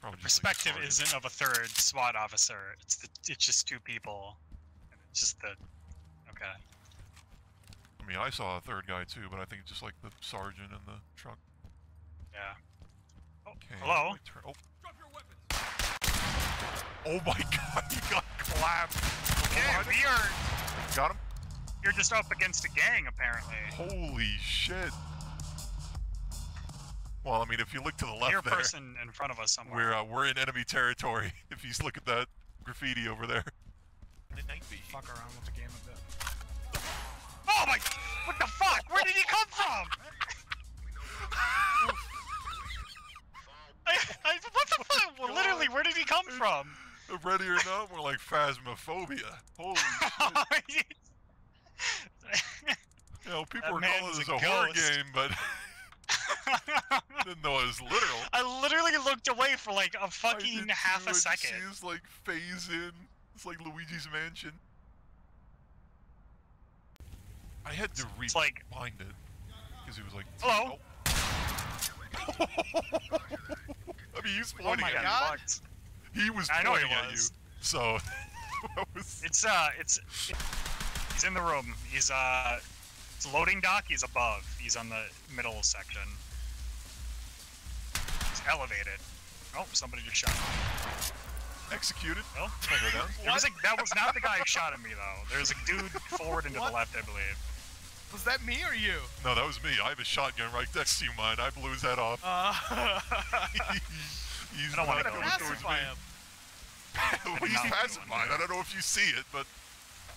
Probably just like Perspective isn't of a third SWAT officer. It's the, it's just two people. And It's just the. Okay. I mean, I saw a third guy too, but I think it's just like the sergeant in the truck. Yeah. Oh, Okay. hello. my turn- Oh. Oh my god, he got clapped. Okay, we are. Got him? You're just up against a gang, apparently. Holy shit. Well, I mean, if you look to the left Near there, person in front of us somewhere. we're uh, we're in enemy territory. If you look at that graffiti over there. The night vision. Fuck around with the game a bit. Oh my! What the fuck? Where did he come from? I, I, what the fuck? Well, literally, where did he come from? Ready or not, we're like phasmophobia. Holy shit. You know, people That were calling this a a, horror game, but didn't know it was literal. I literally looked away for like a fucking half a second. See his like phase in. It's like Luigi's Mansion. I had to It's like, rewind it because he was like, Hello? Oh. I mean, he's oh pointing my at god. you. He was I pointing at you. So was. It's uh, it's he's in the room. He's uh, it's loading dock. He's above. He's on the middle section. He's elevated. Oh, somebody just shot. me. executed. Well, I go down? there was a, that was not the guy who shot at me though. There's a dude forward and to the left, I believe. Was that me or you? No, that was me. I have a shotgun right next to you, mine. I blew his head off. Uh, He's I don't wanna not go. towards me. him. Well, he's not want pacified. I don't know if you see it, but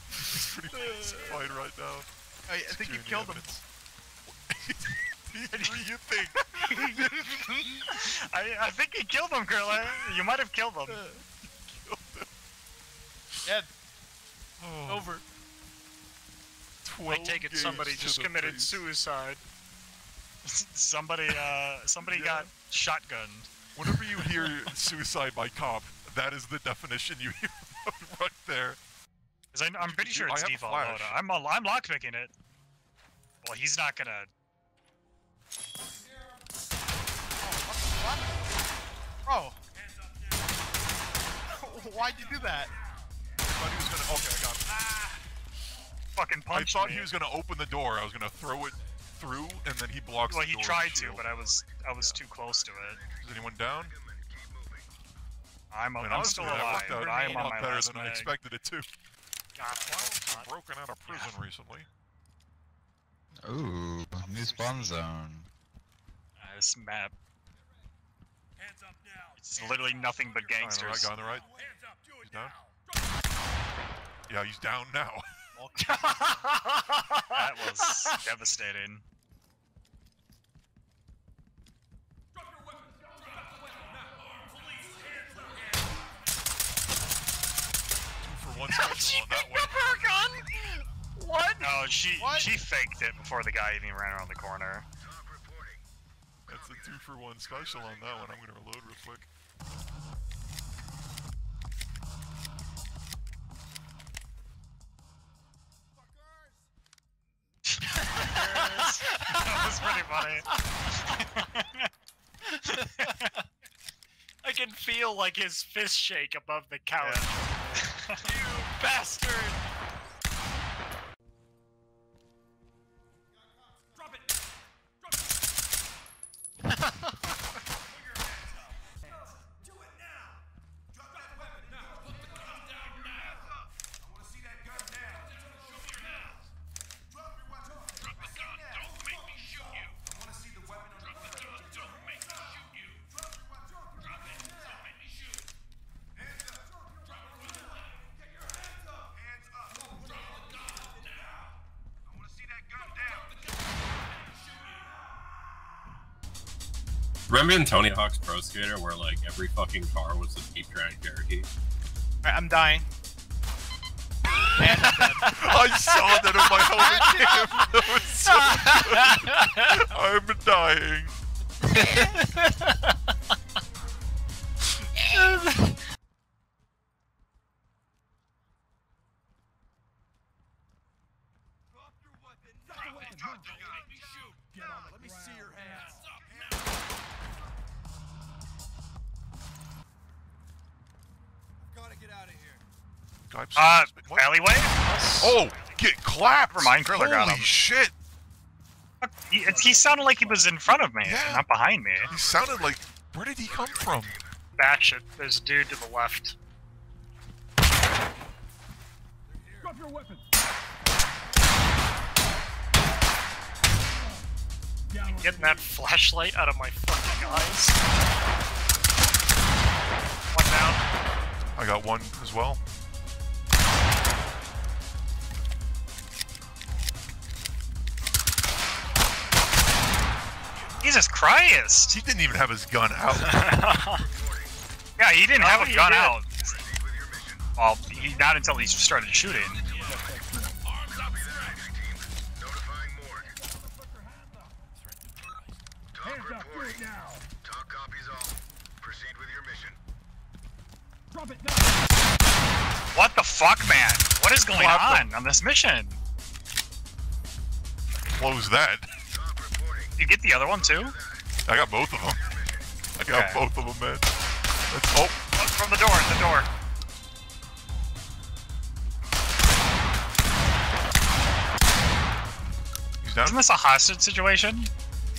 he's pretty pacified right now. I, I think you Securing killed him. The evidence. you think? I, I think he killed him, Gorilla. You might have killed him. Dead. Oh, Over. I take it somebody just committed face. suicide. somebody, uh, somebody Yeah. got shotgunned. Whenever you hear suicide by cop, that is the definition you hear right there. 'Cause I, I'm pretty sure it's have default I'm a, I'm lockpicking it. Well, he's not gonna. Bro. Why'd you do that? I thought he was gonna. Okay, I got him. Fucking I thought me. he was gonna open the door. I was gonna throw it through, and then he blocks Well, the he tried to, but I was I was too close to it. Is anyone down? I'm, I mean, I'm honestly, still that alive. worked but I am a on my better last than I expected it to. God, Violence have broken out of prison recently. Ooh, new spawn zone. Uh, this map. It's literally nothing but Guy on the right, guy on the right. He's down. Yeah, he's down now. that was devastating. Two for one special that one. her gun? What? No, she What? she faked it before the guy even ran around the corner. That's a two for one special on that one. I'm gonna reload real quick. That was pretty funny. I can feel like his fist shake above the couch. Yeah. You bastard! Remember in Tony Hawk's Pro Skater where like every fucking car was a Jeep Grand Cherokee? Alright, I'm dying. I'm dead. Saw that in my own game. That was so I'm dying. God, Uh, what? alleyway? Oh, get clapped! Never mind, Kriller Holy got him. shit! He, he sounded like he was in front of me, Yeah. not behind me. He sounded like. Where did he come from? Batch it. There's a dude to the left. Drop your weapon. Getting that flashlight out of my fucking eyes. One down. I got one as well. Jesus Christ! He didn't even have his gun out. Yeah, he didn't Oh, have a gun did. out. Well, he, not until he started shooting. TOC copies all. Proceed with your mission. What the fuck, man? What is going on on this mission? Close that. You get the other one too? I got both of them. I got Okay. both of them, man. That's, oh, Look from the door, the door. he's down. Isn't this a hostage situation?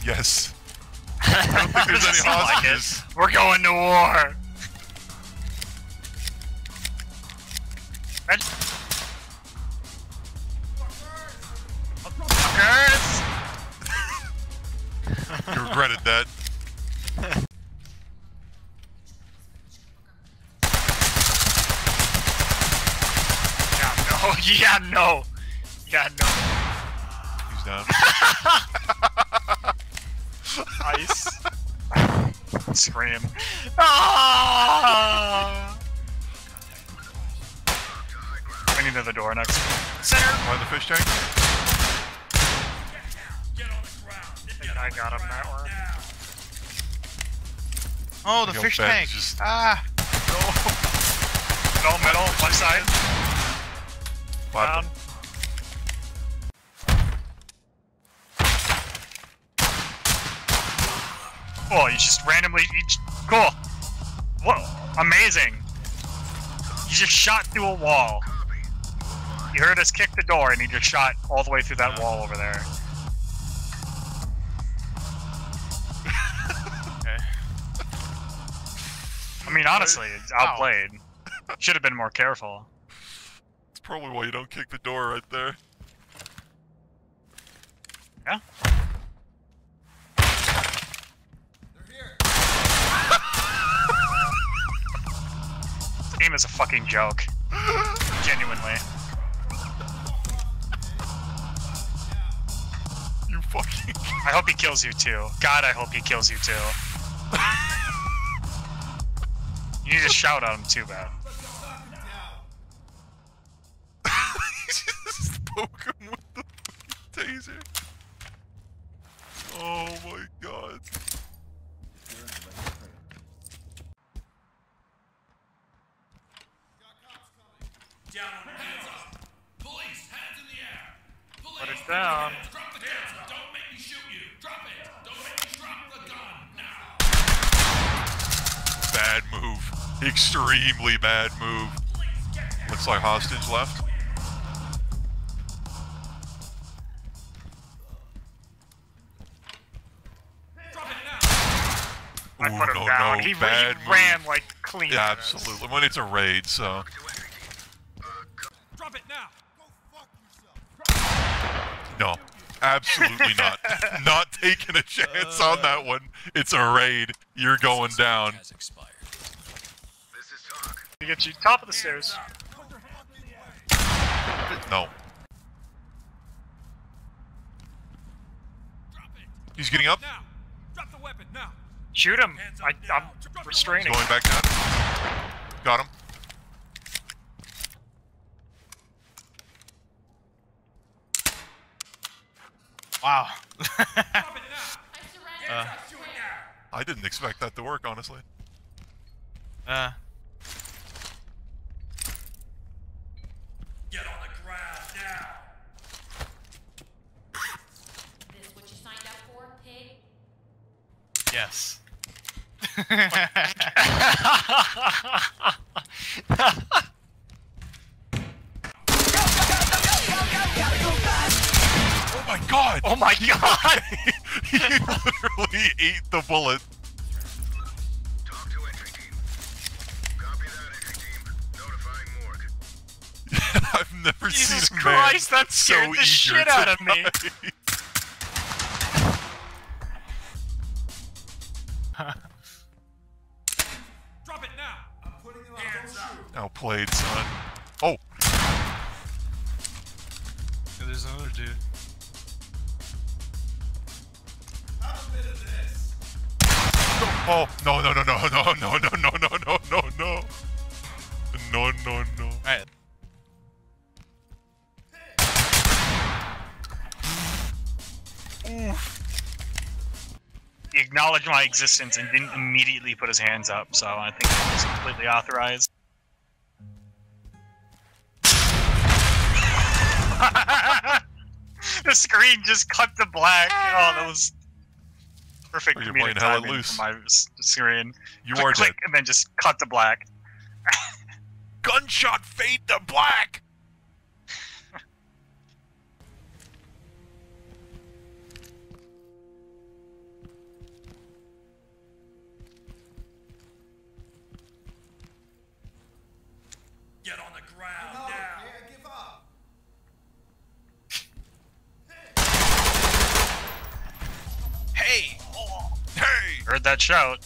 Yes. I don't think there's any Doesn't like We're going to war. Regretted that. Yeah, no. Yeah, no. Yeah, no. He's down. Ice. Scream. ah! We need another door next. Center. Behind the fish tank. I think I got him one. Oh, the fish tank. just- Ah. Middle, middle, left side. Clap Down. him. Oh, you just randomly. You j- cool. Whoa, amazing. You just shot through a wall. You heard us kick the door, and he just shot all the way through that wall over there. Mean, honestly, it's outplayed. Should have been more careful. That's probably why you don't kick the door right there. Yeah. This game is a fucking joke. Genuinely. You fucking. I hope he kills you too. God, I hope he kills you too. you need to shout at him too bad. just poke him with the taser. Oh my god. Put it down. Bad move. Extremely bad move. Looks like hostage left. I Ooh, put him no, down. no, he, bad he move. ran like clean. Yeah, absolutely. When it's a raid, so. Drop it now. No, absolutely not. not taking a chance on that one. It's a raid. You're going down. This. To get you top of the stairs. No. He's getting up. Drop the weapon now. Shoot him. I, I'm restraining. Going back down. Got him. Wow. I didn't expect that to work, honestly. Uh. Yes. Oh my god! Oh my god! he literally ate the bullet. I've never Jesus seen Jesus Christ, that scared so the shit out of me. Drop it now. I'm putting him Hands up. Now played, son. Oh, Yeah, there's another dude. Have a bit of this. oh, no, no, no, no, no, no, no, no, no. Acknowledged my existence and didn't immediately put his hands up, so I think it was completely authorized. the screen just cut to black. Oh, that was perfect you're playing hella loose. my screen. You click, are click, dead. and then just cut to black. Gunshot fade to black. Get on the now. Yeah, give up. Hey! Hey, Heard that shout.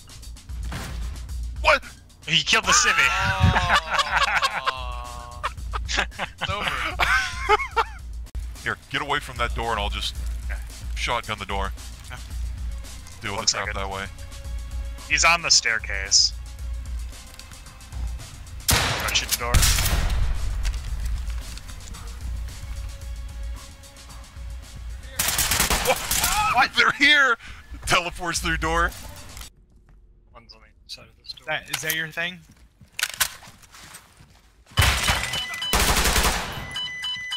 what? He killed the civvy. Oh. it's over. Here, get away from that door, and I'll just shotgun the door. Deal with One the trap that way. He's on the staircase. Don't shoot the door. What? They're here. Teleports through door. One's on the side of this door. That, is that your thing?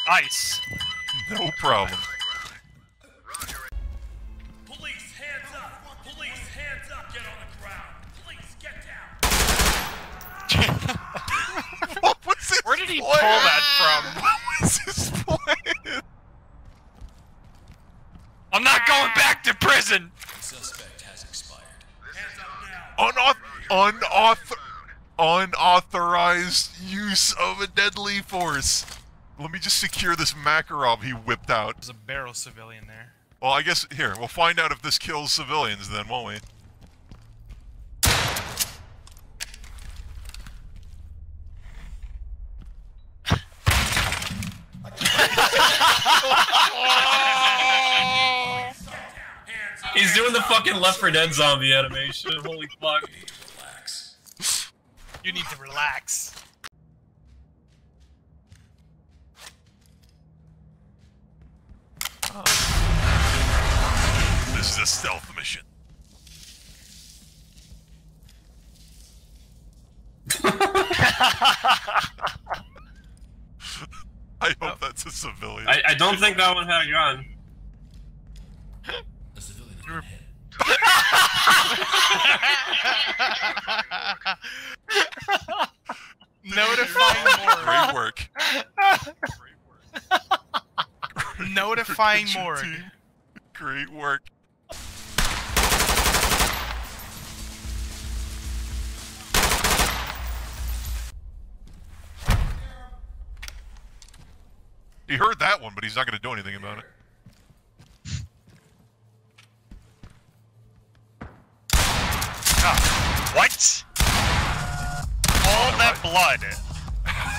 Nice. No problem. Police, hands up. Police, hands up. Get on the ground. Police, get down. What was his Where did he plan? pull that from? What was his plan? I'm not going back to prison! Hands up now. Unauth- unauthor- unauthorized use of a deadly force. Let me just secure this Makarov he whipped out. There's a barrel civilian there. Well, I guess here we'll find out if this kills civilians, then, won't we? Doing the fucking Left 4 Dead zombie animation. Holy fuck. You need to relax. Oh. This is a stealth mission. I hope that's a civilian. I, I don't think that one had a gun. Notifying morgue. Great work. Attention morgue. team. Great work. He heard that one, but he's not going to do anything about it. Ah, what? All of that blood.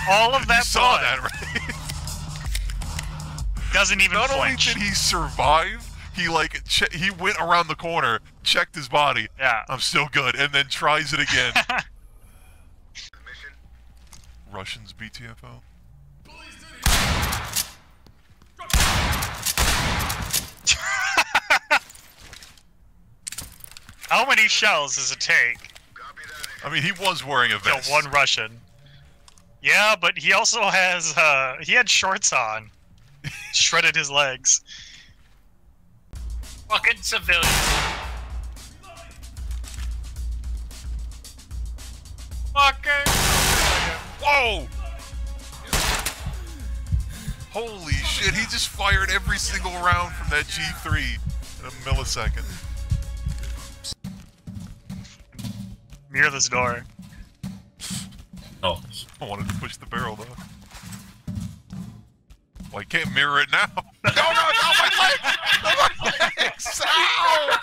All of You that saw blood that, right? Doesn't even Not only did he survive, he like che- he went around the corner, checked his body. Yeah. I'm still good, and then tries it again. Russians BTFO. How many shells does it take I mean, he was wearing a vest. one Russian? Yeah, but he also has, uh, he had shorts on. Shredded his legs. Fucking civilian. Fucking. Whoa! Holy shit, he just fired every single round from that G3 in a millisecond. Near this door. Oh, I wanted to push the barrel though. Well, I can't mirror it now. no, no, no, my legs! My legs! Ow!